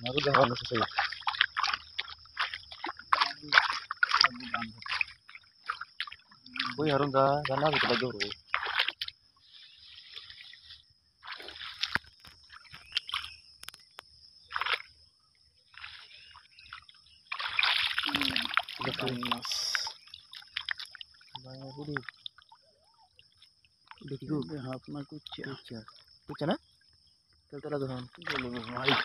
Narugan ini, sa sayo. Boy, harun ga ganabi ka dagyo ro. Mas. Banyak budi. Begitu. Hap nak kucing. Kucing. Kucing na? Kalau tak ada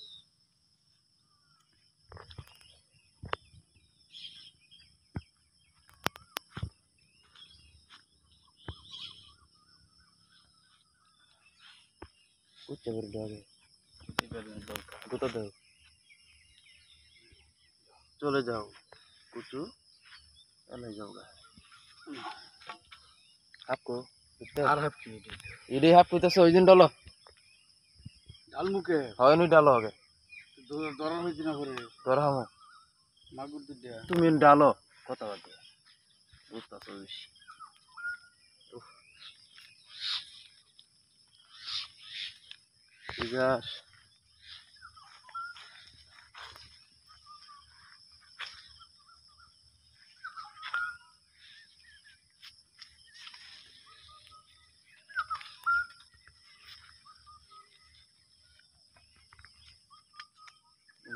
করে দাও। চলে যাও কুচু। চলে যাও গা। আর হাফ কি ইডি হাপ কইতেছে ওই দিন ডালো। ডাল মুখে? হয় নি ডালো আগে। দরার হয়েছে না করে তোর হামো। মাগুর দেয়া। তুমি ডালো। কথা বাদ দে। বুঝতেছো বেশি। guys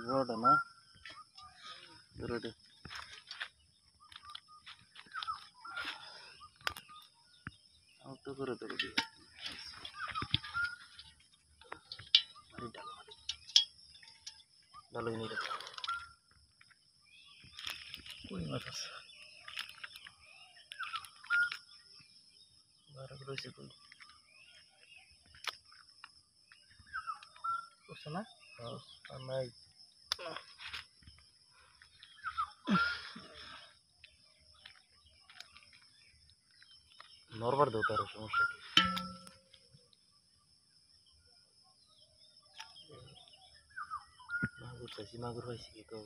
roadana road auto road নিয়ে রে কই মাছ আছে? রয়েছে কই করছে না? নাই নরবার তার সমস্যা Kasi mga guys, ikaw.